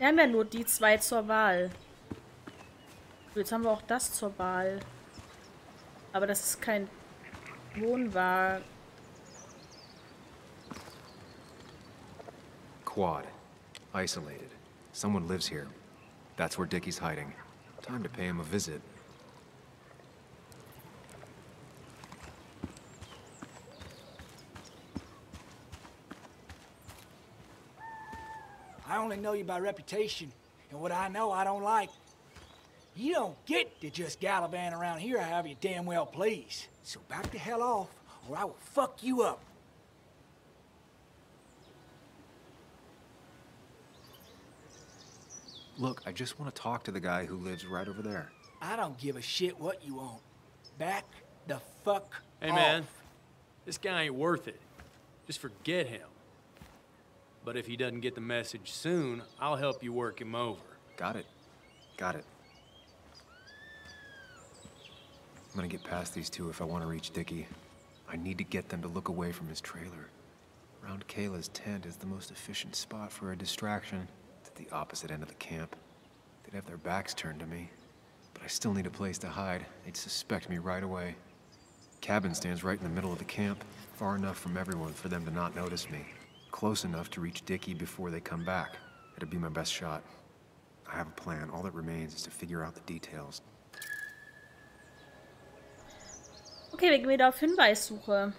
Wir haben ja nur die zwei zur Wahl. Jetzt haben wir auch das zur Wahl. Aber das ist kein Wohnwagen. Quad. Isolated. Someone lives here. That's where Dickie's hiding. Time to pay him a visit. Only know you by reputation, and what I know I don't like. You don't get to just gallivant around here however you damn well please. So back the hell off, or I will fuck you up. Look, I just want to talk to the guy who lives right over there. I don't give a shit what you want. Back the fuck Hey, off. man. This guy ain't worth it. Just forget him. But if he doesn't get the message soon, I'll help you work him over. Got it. Got it. I'm gonna get past these two if I want to reach Dickie. I need to get them to look away from his trailer. Around Kayla's tent is the most efficient spot for a distraction. It's at the opposite end of the camp. They'd have their backs turned to me. But I still need a place to hide. They'd suspect me right away. Cabin stands right in the middle of the camp, far enough from everyone for them to not notice me. Close enough to reach Dickie before they come back. It'd be my best shot. I have a plan. All that remains is to figure out the details. Okay, wir gehen wieder auf Hinweissuche.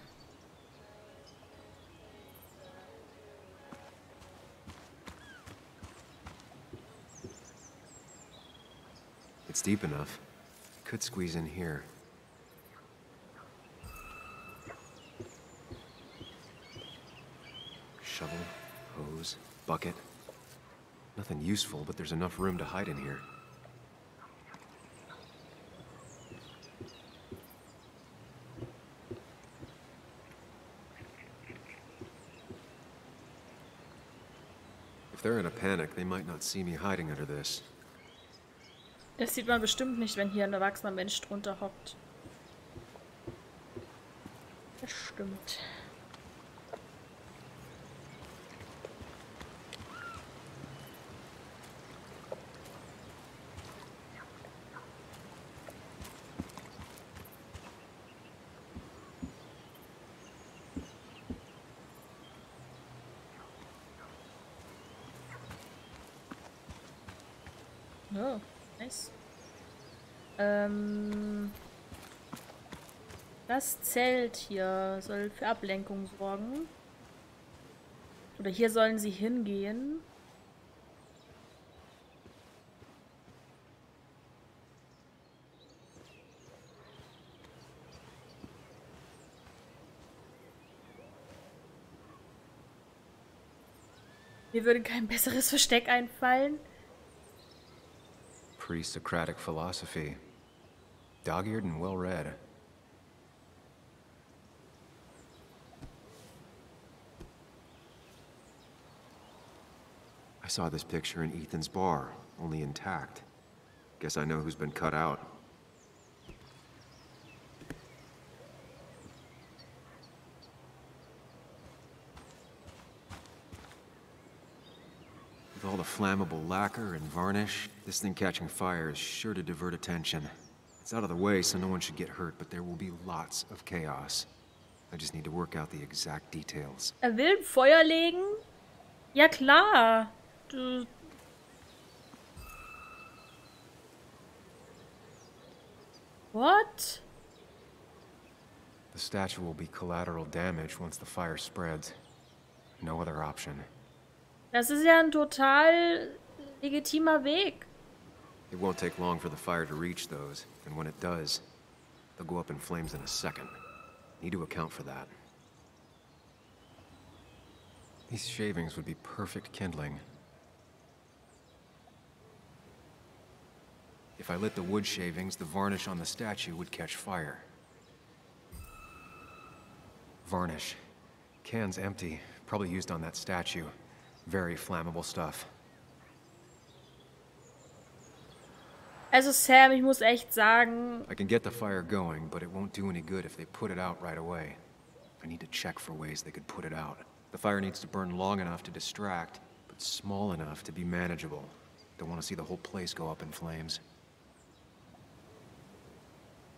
It's deep enough. Could squeeze in here. Shovel, hose, bucket. Nothing useful, but there's enough room to hide in here. If they're in a panic, they might not see me hiding under this. Das sieht man bestimmt nicht, wenn hier ein erwachsener Mensch drunter hockt. Das stimmt. Oh, nice. Ähm, das Zelt hier soll für Ablenkung sorgen. Oder hier sollen sie hingehen. Mir würde kein besseres Versteck einfallen. Pre-Socratic philosophy. Dog-eared and well-read. I saw this picture in Ethan's bar, only intact. Guess I know who's been cut out. The flammable lacquer and varnish, this thing catching fire is sure to divert attention. It's out of the way, so no one should get hurt, but there will be lots of chaos. I just need to work out the exact details. Er will Feuer legen? Ja klar. Du... What? The statue will be collateral damage once the fire spreads. No other option. Das ist ja ein total legitimer Weg. It won't take long for the fire to reach those, and when it does, they'll go up in flames in a second. Need to account for that. These shavings would be perfect kindling. If I lit the wood shavings, the varnish on the statue would catch fire. Varnish. Can's empty. Probably used on that statue. Very flammable stuff. Also Sam, ich muss echt sagen, I can get the fire going, but it won't do any good if they put it out right away. I need to check for ways they could put it out. The fire needs to burn long enough to distract, but small enough to be manageable. Don't want to see the whole place go up in flames.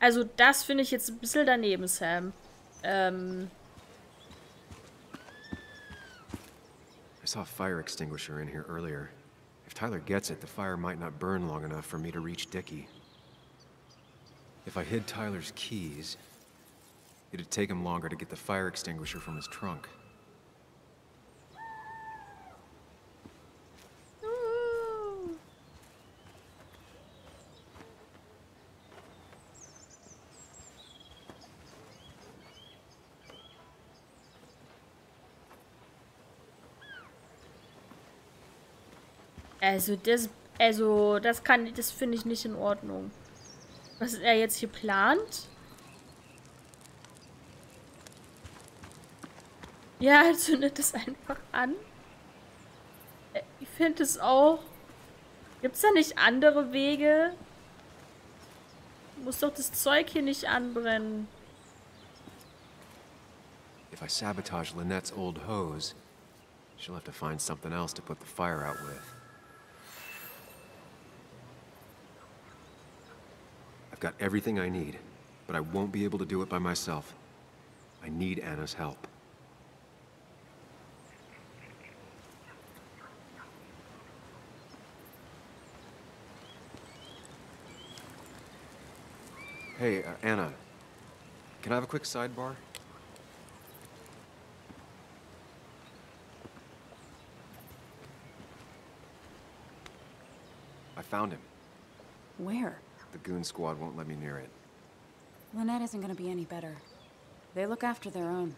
Also das finde ich jetzt ein bisschen daneben, Sam. Ähm, I saw a fire extinguisher in here earlier. If Tyler gets it, the fire might not burn long enough for me to reach Dickie. If I hid Tyler's keys, it'd take him longer to get the fire extinguisher from his trunk. Also das, also das kann, das finde ich nicht in Ordnung. Was er jetzt hier plant? Ja, er zündet es einfach an. Äh, Ich finde es auch. Gibt es da nicht andere Wege? Muss doch das Zeug hier nicht anbrennen. If I sabotage Lynette's old hose, she'll have to find something else to put the fire out with. Got everything I need, but I won't be able to do it by myself. I need Anna's help. Hey, uh, Anna. Can I have a quick sidebar? I found him. Where? The goon squad won't let me near it. Lynette isn't gonna be any better. They look after their own.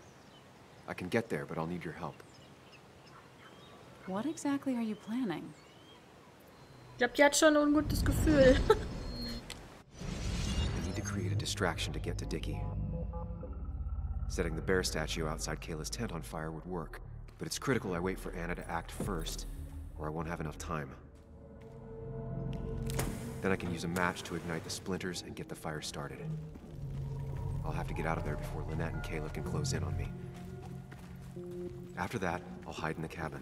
I can get there, but I'll need your help. What exactly are you planning? Ich glaube, die hat schon ein ungutes Gefühl. I need to create a distraction to get to Dickie. Setting the bear statue outside Kayla's tent on fire would work, but it's critical I wait for Anna to act first, or I won't have enough time. Then I can use a match to ignite the splinters and get the fire started. I'll have to get out of there before Lynette and Kayla can close in on me. After that, I'll hide in the cabin.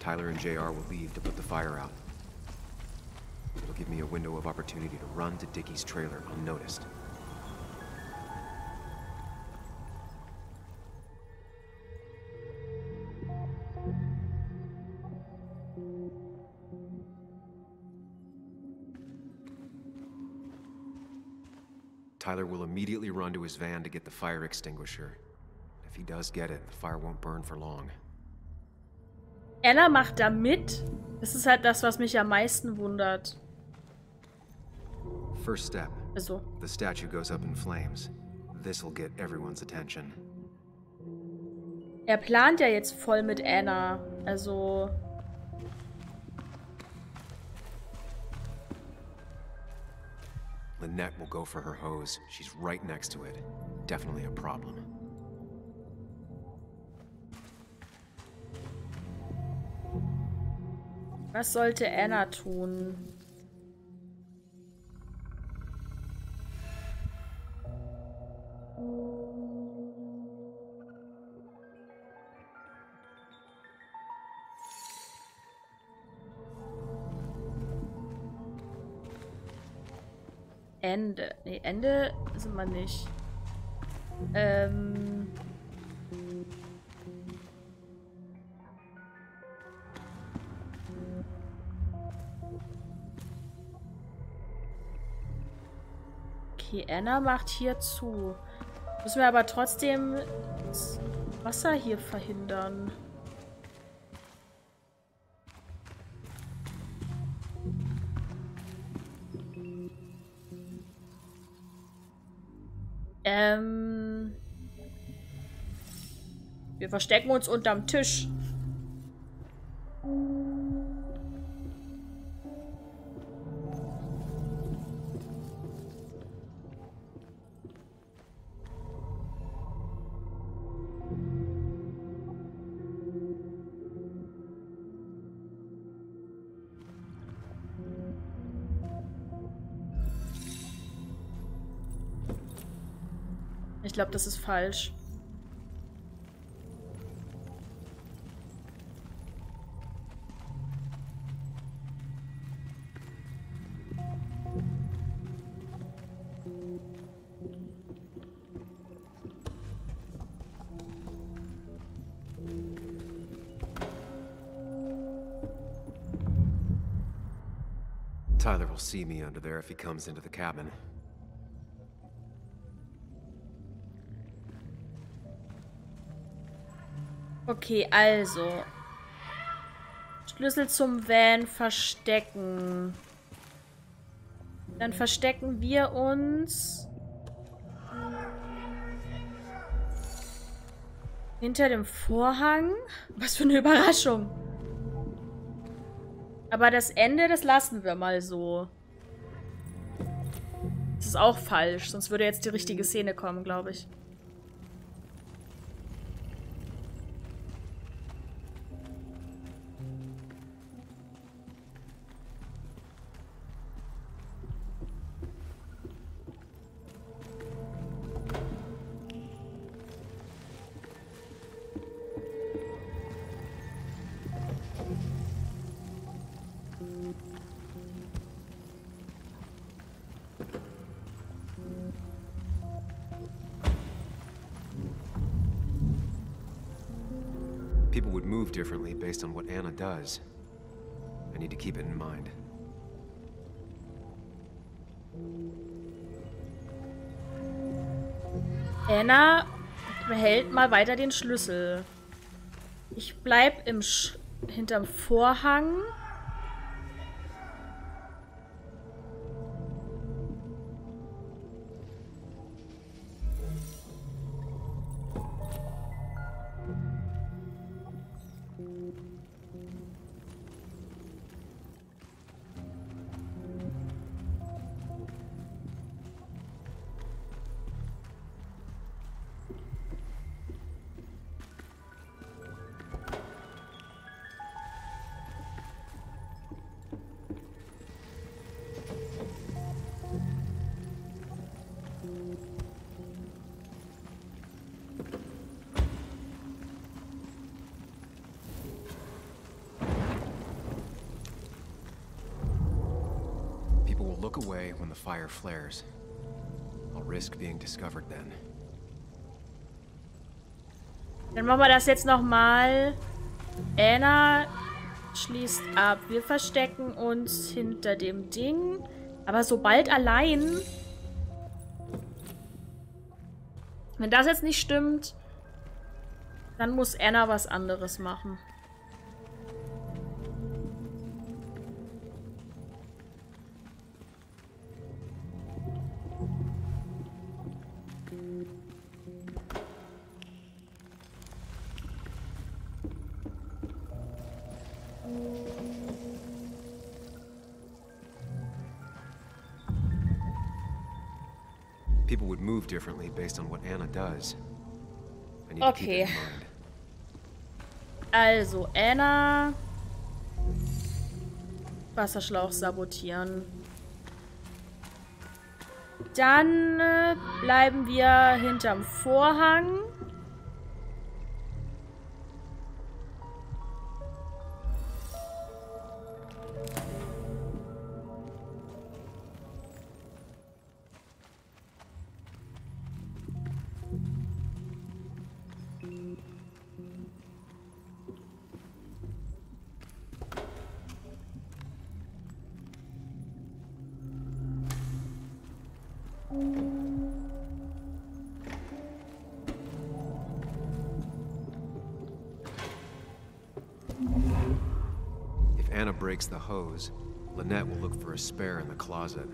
Tyler and JR will leave to put the fire out. It'll give me a window of opportunity to run to Dickie's trailer unnoticed. Tyler will immediately run to his van to get the fire extinguisher. If he does get it, the fire won't burn for long. Anna macht da mit. Das ist halt das, was mich am meisten wundert. First step. Also, The statue goes up in flames. This'll get everyone's attention. er plant ja jetzt voll mit Anna. Also, Lynette will go for her hose. She's right next to it. Definitely a problem. was sollte Anna tun? Ende. Nee, Ende sind wir nicht. Ähm. Okay, Anna macht hier zu. Müssen wir aber trotzdem Wasser hier verhindern. Verstecken uns unterm Tisch. Ich glaube, das ist falsch. See me under there if he comes into the cabin. Okay, also. Schlüssel zum Van verstecken. Dann verstecken wir uns hinter dem Vorhang. Was für eine Überraschung. Aber das Ende, das lassen wir mal so. Ist auch falsch, sonst würde jetzt die richtige Szene kommen, glaube ich. People would move differently based on what Anna does. I need to keep it in mind. Anna behält mal weiter den Schlüssel. Ich bleib im Sch hinterm Vorhang. Look away when the fire flares. I'll risk being discovered then. Dann machen wir das jetzt nochmal. Anna schließt ab. Wir verstecken uns hinter dem Ding. Aber sobald allein... Wenn das jetzt nicht stimmt, dann muss Anna was anderes machen. People would move differently based on what Anna does. I need to keep Okay. in mind. Also, Anna. Wasserschlauch sabotieren. Dann äh, bleiben wir hinterm Vorhang. Anna breaks the hose, Lynette will look for a spare in the closet.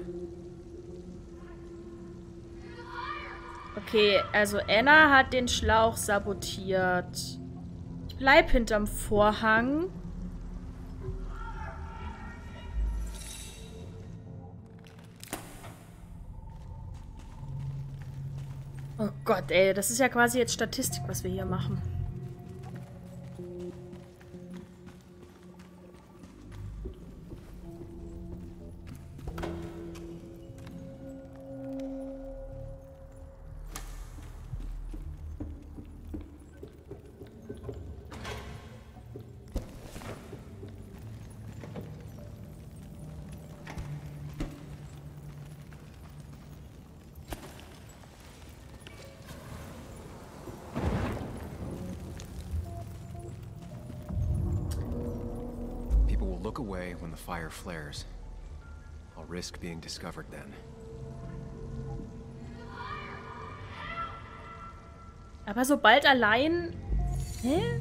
Okay, also Anna hat den Schlauch sabotiert. Ich bleib hinterm Vorhang. Oh Gott, ey, das ist ja quasi jetzt Statistik, was wir hier machen. Away when the fire flares. I'll risk being discovered then. Aber sobald allein... Hä?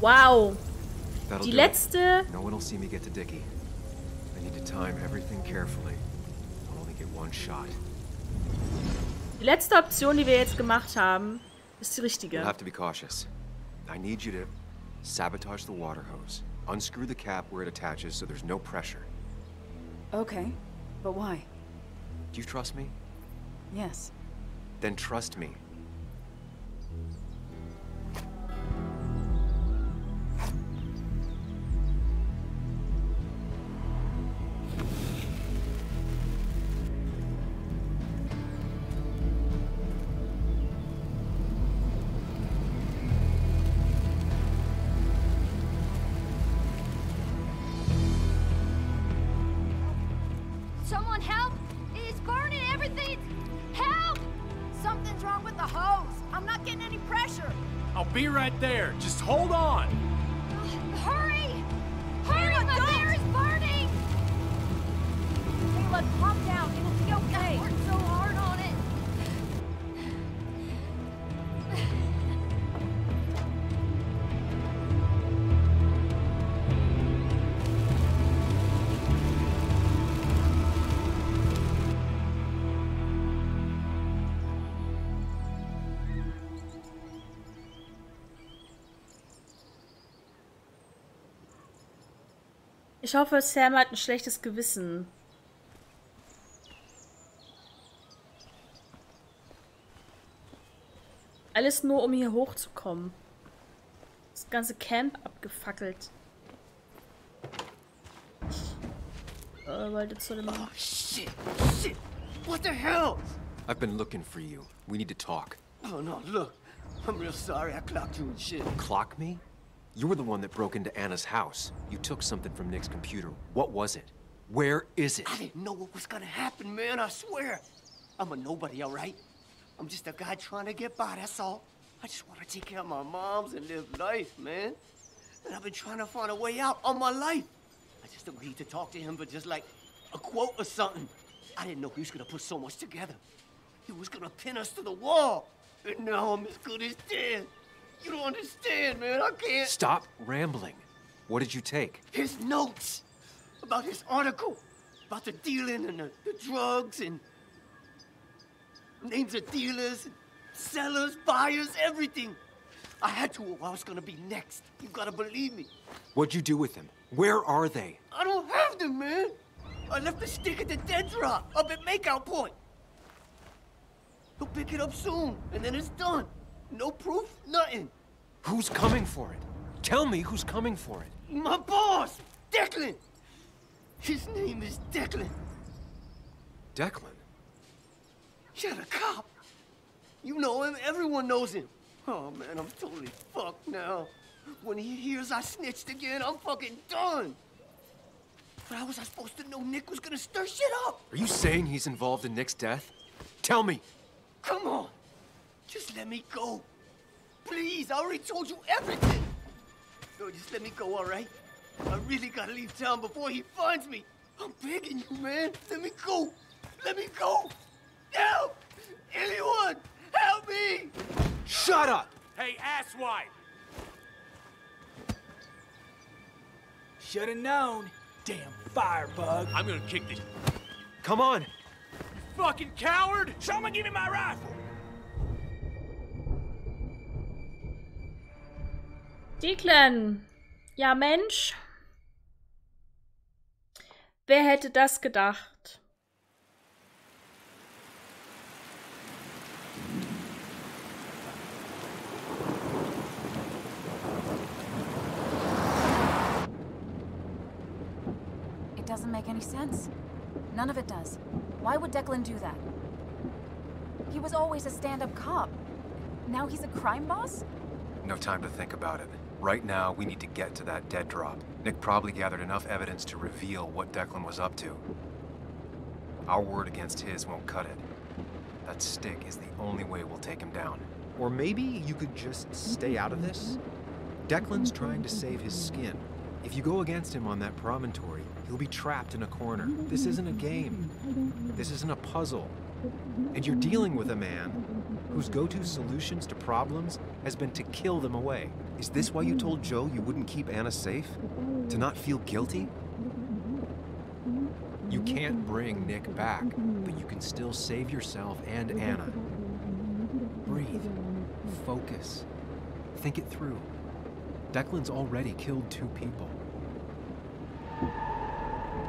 Wow. That'll Die letzte... No one will see me get to Dickie. I need to time everything carefully. I'll only get one shot. Die letzte Option, die wir jetzt gemacht haben, ist die richtige. You'll have to be cautious. I need you to sabotage the water hose. Unscrew the cap where it attaches so there's no pressure. Okay, but why? Do you trust me? Yes. Then trust me. I'll be right there. Just hold on. Ich hoffe, Sam hat ein schlechtes Gewissen. Alles nur, um hier hochzukommen. Das ganze Camp abgefackelt. Ich äh, wollte zu dem... Shit! Shit! What the hell? I've been looking for you. We need to talk. Oh no, look. I'm real sorry I clocked you and shit. Clock me? You were the one that broke into Anna's house. You took something from Nick's computer. What was it? Where is it? I didn't know what was gonna happen, man, I swear. I'm a nobody, alright? I'm just a guy trying to get by, that's all. I just want to take care of my moms and live life, man. And I've been trying to find a way out all my life. I just agreed to talk to him for just like a quote or something. I didn't know he was gonna put so much together. He was gonna pin us to the wall. And now I'm as good as dead. You don't understand, man. I can't. Stop rambling. What did you take? his notes about his article about the dealing and the, the drugs and names of dealers, and sellers, buyers, everything. I had to or I was gonna be next. You gotta believe me. What'd you do with them? Where are they? I don't have them, man. I left the stick at the dead drop up at Makeout Point. He'll pick it up soon, and then it's done. No proof, nothing. Who's coming for it? Tell me who's coming for it. My boss, Declan. His name is Declan. Declan. You're the cop. You know him. Everyone knows him. Oh, man, I'm totally fucked now. When he hears I snitched again, I'm fucking done. But how was I supposed to know Nick was gonna stir shit up? Are you saying he's involved in Nick's death? Tell me. Come on. Just let me go. Please, I already told you everything. No, just let me go, all right? I really gotta leave town before he finds me. I'm begging you, man. Let me go. Let me go. Help! Anyone! Help me! Shut up! Hey, asswipe! Should have known. Damn firebug. I'm gonna kick this Come on! You fucking coward! Someone give me my rifle! Declan. Ja, Mensch. Wer hätte das gedacht? It doesn't make any sense. None of it does. Why would Declan do that? He was always a stand-up cop. Now he's a crime boss? No time to think about it. Right now, we need to get to that dead drop. Nick probably gathered enough evidence to reveal what Declan was up to. Our word against his won't cut it. That stick is the only way we'll take him down. Or maybe you could just stay out of this? Declan's trying to save his skin. If you go against him on that promontory, he'll be trapped in a corner. This isn't a game. This isn't a puzzle. And you're dealing with a man whose go-to solutions to problems has been to kill them away. Is this why you told Joe you wouldn't keep Anna safe? To not feel guilty? You can't bring Nick back, but you can still save yourself and Anna. Breathe. Focus. Think it through. Declan's already killed two people.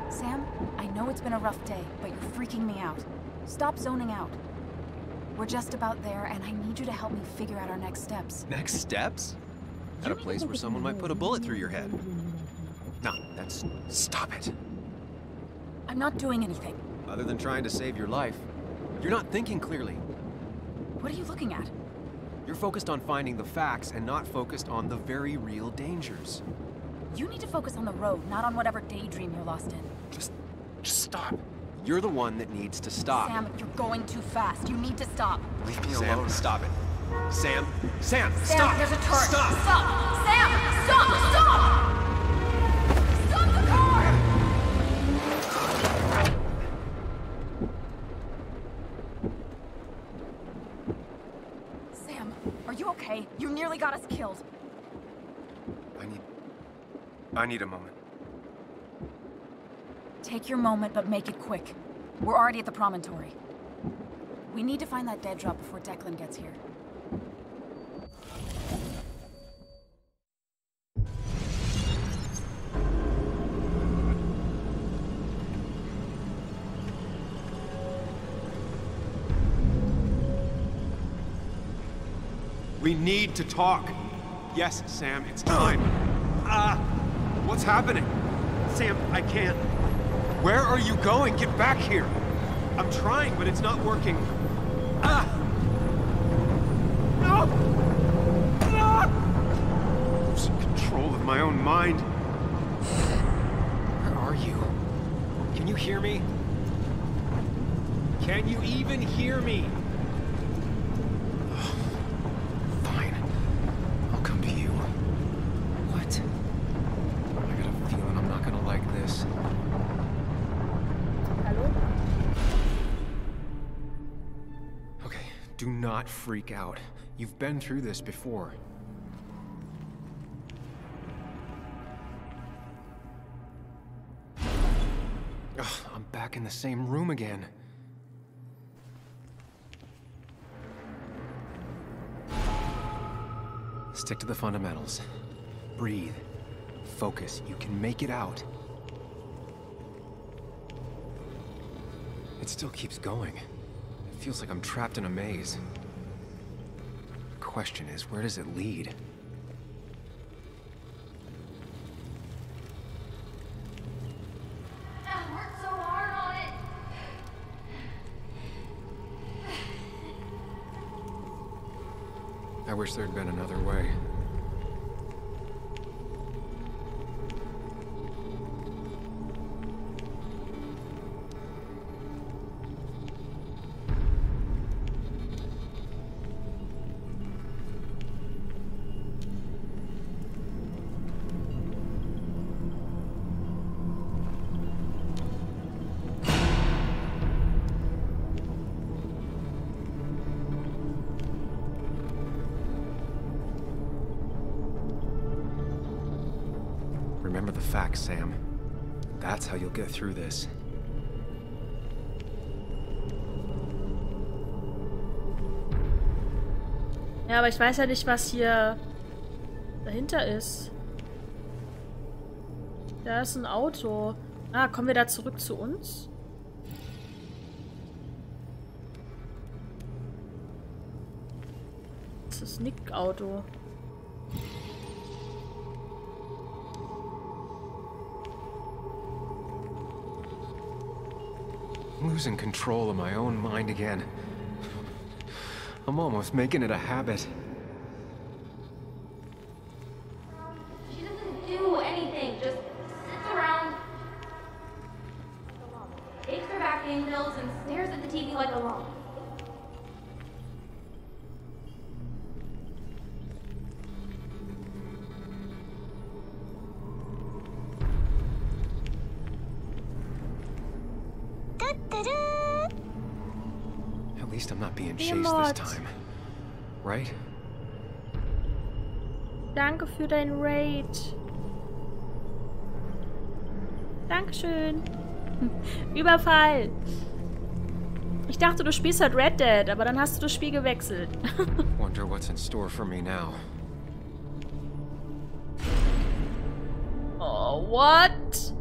Sam, I know it's been a rough day, but you're freaking me out. Stop zoning out. We're just about there, and I need you to help me figure out our next steps. Next steps? At a place where someone might put a bullet through your head. No, that's... Stop it. I'm not doing anything. Other than trying to save your life, you're not thinking clearly. What are you looking at? You're focused on finding the facts and not focused on the very real dangers. You need to focus on the road, not on whatever daydream you're lost in. Just... just stop. You're the one that needs to stop. Sam, you're going too fast. You need to stop. Leave me Sam, alone. stop it. Sam, Sam, Sam, stop! there's a turret. Stop! Stop! Sam, stop! Stop! Stop the car! Sam, are you okay? You nearly got us killed. I need... I need a moment. Take your moment, but make it quick. We're already at the promontory. We need to find that dead drop before Declan gets here. We need to talk. Yes, Sam, it's time. Ah! What's happening? Sam, I can't. Where are you going? Get back here! I'm trying, but it's not working. Ah! No! Ah! Losing control of my own mind. Where are you? Can you hear me? Can you even hear me? Freak out. You've been through this before. Ugh, I'm back in the same room again. Stick to the fundamentals. Breathe. Focus. You can make it out. It still keeps going. It feels like I'm trapped in a maze. Question is, where does it lead? I worked so hard on it. I wish there'd been another way. Facts, Sam. That's how you'll get through this. Ja, aber ich weiß ja nicht, was hier dahinter ist. Da ist ein Auto. Ah, kommen wir da zurück zu uns? Das ist Nick-Auto. I'm losing control of my own mind again. I'm almost making it a habit. Dachte, du spielst halt Red Dead, aber dann hast du das Spiel gewechselt. Wonder what's in store for me now. oh, what?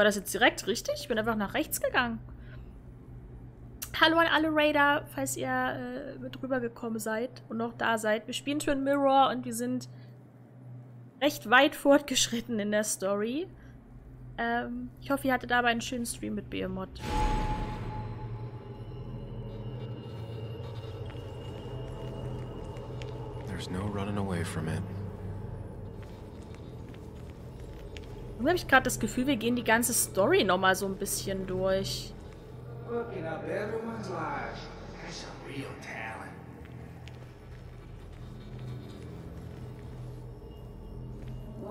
War das jetzt direkt richtig? Ich bin einfach nach rechts gegangen. Hallo an alle Raider, falls ihr äh, mit rübergekommen seid und noch da seid. Wir spielen Twin Mirror und wir sind recht weit fortgeschritten in der Story. Ähm, ich hoffe, ihr hattet aber einen schönen Stream mit Behemoth. There's no running away from it. Irgendwie habe ich gerade das Gefühl, wir gehen die ganze Story nochmal so ein bisschen durch. When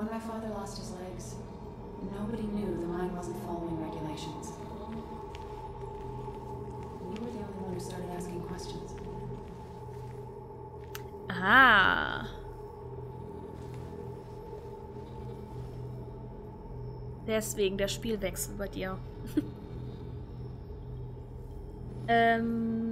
my father lost his legs, nobody knew the mine wasn't following regulations. You were the only one who started asking questions. Aha. Deswegen der Spielwechsel bei dir. ähm.